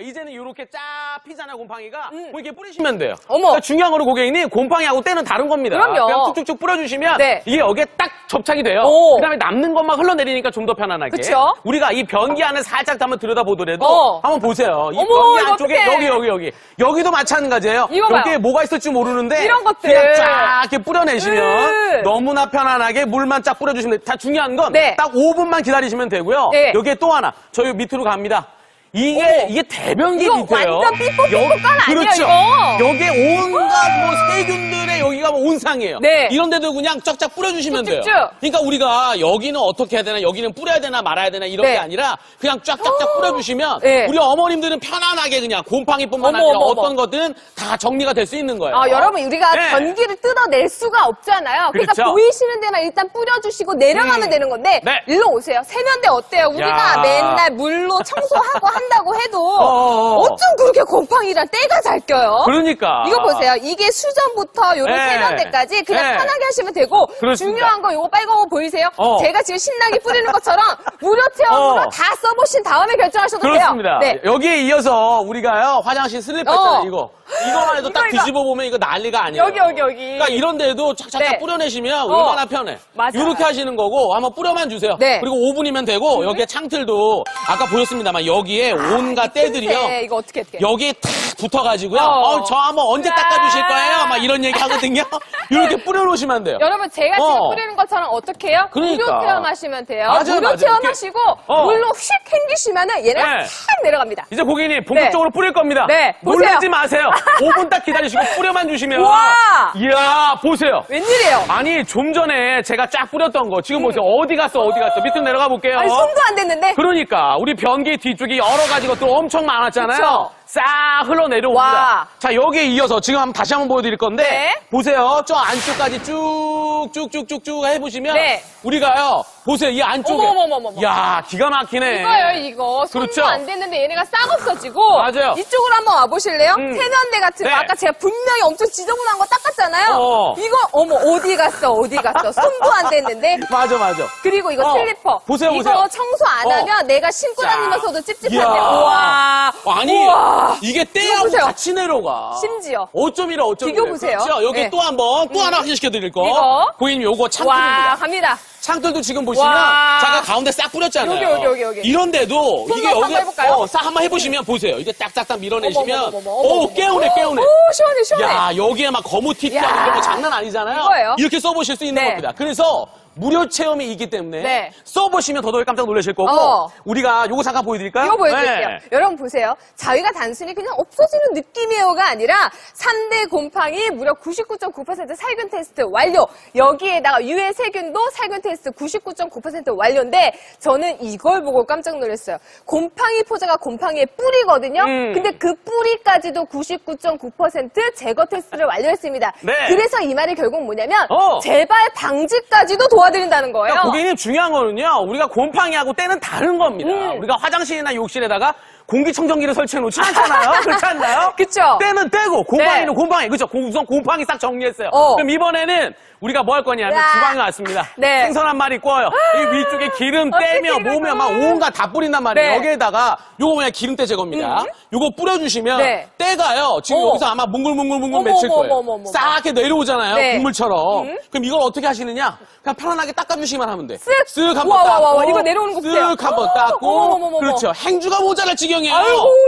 이제는 이렇게 쫙 피잖아 곰팡이가 뭐 이렇게 뿌리시면 돼요. 음. 어머. 그러니까 중요한 거는 고객님 곰팡이하고 때는 다른 겁니다. 그럼요. 그냥 툭툭툭 뿌려주시면 네. 이게 여기에 딱 접착이 돼요. 오. 그다음에 남는 것만 흘러내리니까 좀 더 편안하게. 그쵸? 우리가 이 변기 안을 살짝 한번 들여다보더라도 어. 한번 보세요. 이 어머, 변기 안쪽에. 여기 여기 여기 여기도 마찬가지예요. 여기에 뭐가 있을지 모르는데 이런 것들. 그냥 쫙 이렇게 뿌려내시면 으. 너무나 편안하게 물만 쫙 뿌려주시면 돼요. 다 중요한 건 네. 딱 5분만 기다리시면 되고요. 네. 여기에 또 하나 저희 밑으로 갑니다. 이게. 이게 대변기 이거 밑에요. 완전 삐뽀삐뽀 깔 아니에요, 그렇죠. 이거? 여기에 온갖 뭐 세균들의 여기가 뭐 온상이에요. 네. 이런데도 그냥 쫙쫙 뿌려주시면 돼요. 쭉쭉쭉. 그러니까 우리가 여기는 어떻게 해야 되나, 여기는 뿌려야 되나 말아야 되나 이런 네. 게 아니라 그냥 쫙쫙쫙 뿌려주시면 네. 우리 어머님들은 편안하게 그냥 곰팡이뿐만 어머, 아니라 어머, 어머. 어떤 것들은 다 정리가 될 수 있는 거예요. 아, 여러분, 우리가 네. 변기를 뜯어낼 수가 없잖아요. 그러니까 그렇죠. 보이시는 데만 일단 뿌려주시고 내려가면 음. 되는 건데, 네. 일로 오세요. 세면대 어때요? 우리가 야. 맨날 물로 청소하고 한다고 해도, 어어어. 어쩜 그렇게 곰팡이랑 때가 잘 껴요? 그러니까. 이거 보세요. 이게 수전부터 요런 네. 세면대까지 그냥 네. 편하게 하시면 되고 그렇습니다. 중요한 거 요거 빨간 거 보이세요? 어. 제가 지금 신나게 뿌리는 것처럼 무료 체험으로 어. 다 써보신 다음에 결정하셔도 그렇습니다. 돼요. 네. 여기에 이어서 우리가요 화장실 슬리퍼 있잖아요 어. 이거 이거만 해도 딱 이거, 이거. 뒤집어 보면 이거 난리가 아니에요. 여기 여기 여기. 그러니까 이런 데도 착착착 네. 뿌려내시면 어. 얼마나 편해. 맞아요. 이렇게 하시는 거고 한번 뿌려만 주세요. 네. 음. 그리고 5분이면 되고 여기에 창틀도 아까 보셨습니다만 여기에 온갖 때들이요. 네, 이거 어떻게 어떻게. 여기에 탁 붙어가지고요. 어. 어, 저 한번 언제 야. 닦아주실 거예요? 막 이런 얘기 하거든요. 이렇게 뿌려놓으시면 돼요. 여러분 제가 지금 어. 뿌리는 것처럼 어떻게 해요? 그러니까. 무료 체험하시면 돼요. 맞아요, 무료 맞아요. 체험하시고 어. 물로 휙 헹기시면 은 얘네가 네. 싹 내려갑니다. 이제 고객님 본격적으로 뿌릴 겁니다. 네, 놀라지 보세요. 마세요. 5분 딱 기다리시고 뿌려만 주시면. 우와. 이야, 보세요. 웬일이에요? 아니, 좀 전에 제가 쫙 뿌렸던 거. 지금 보세요. 어디 갔어, 어디 갔어. 밑으로 내려가 볼게요. 음. 아니 손도 안 됐는데. 그러니까, 우리 변기 뒤쪽이 여러 가지 것들 엄청 많았잖아요. 그쵸? 싹 흘러내려옵니다. 와. 자, 여기에 이어서 지금 한번 다시 한번 보여드릴 건데. 네. 보세요. 저 안쪽까지 쭉쭉쭉쭉쭉 해보시면. 네. 우리가요. 보세요. 이 안쪽에. 어머머머머머. 야 기가 막히네. 이거요 이거 손도 그렇죠. 안 됐는데 얘네가 싹 없어지고 맞아요. 이쪽으로 한번 와보실래요? 음. 세면대 같은 거 네. 아까 제가 분명히 엄청 지저분한 거 닦았잖아요 어. 이거 어머 어디 갔어 어디 갔어 손도 안 됐는데 맞아, 맞아. 그리고 이거 어. 슬리퍼 보세요, 이거 보세요. 청소 안 어. 하면 내가 신고 자. 다니면서도 찝찝한데. 우와 아니 우와. 이게 때하고 보세요. 같이 내려가. 심지어. 어쩜이라 어쩜이라. 비교 보세요. 그렇죠? 여기 네. 또 한 번 또 하나 확인시켜 드릴 거. 이거. 고객님 요거 와 창틀입니다. 갑니다 창틀도 지금 보시면 와. 자가 가운데 싹 뿌렸잖아요. 여기, 여기, 여기, 여기. 이런데도 손 이게 여기 해볼까요? 어, 싹 한번 해보시면 보세요. 이게 딱딱딱 밀어내시면 어머머머. 오 깨우네 깨우네. 오 시원해 시원해 야 여기에 막 거무튀 야. 이런 거 장난 아니잖아요. 이거예요. 이렇게 써보실 수 있는 네. 겁니다. 그래서 무료 체험이 있기 때문에 네. 써보시면 더더욱 깜짝 놀라실 거고 어. 우리가 요거 잠깐 보여드릴까요? 이거 보여드릴게요. 네. 여러분 보세요. 자기가 단순히 그냥 없어지는 느낌이에요가 아니라 3대 곰팡이 무려 99.9% 살균 테스트 완료. 여기에다가 유해 세균도 살균 테스트 99.9% 완료인데 저는 이걸 보고 깜짝 놀랐어요. 곰팡이 포자가 곰팡이의 뿌리거든요. 음. 근데 그 뿌리까지도 99.9% 제거 테스트를 완료했습니다. 네. 그래서 이 말이 결국 뭐냐면 어. 재발 방지까지도 도와 드린다는 거예요. 그러니까 고객님 중요한 거는요. 우리가 곰팡이하고 때는 다른 겁니다. 음. 우리가 화장실이나 욕실에다가 공기청정기를 설치해 놓지 않잖아요. 그렇지 않나요? 그쵸? 때는 때고 곰팡이는 네. 곰팡이. 그렇죠. 우선 곰팡이 싹 정리했어요. 어. 그럼 이번에는 우리가 뭐 할 거냐면 야. 주방에 왔습니다. 네. 생선 한 마리 구워요. 이 위쪽에 기름 어떻게 떼며 뭐며 막? 온갖 다 뿌린단 말이에요. 네. 여기에다가 요거 그냥 기름때 제거입니다. 요거 뿌려주시면 네. 때가요. 지금 어. 여기서 아마 뭉글뭉글뭉글 맺힐 거예요. 어머. 싹 이렇게 내려오잖아요. 네. 국물처럼. 음. 그럼 이걸 어떻게 하시느냐? 그냥 편안하게 닦아주시기만 하면 돼. 쓱. 쓱 한번 우와, 우와, 닦고 우와, 이거 내려오는 거 보세요. 쓱 한번 닦고 어머머머머머. 그렇죠. 행주가 모자랄 지경 이에요. 아이고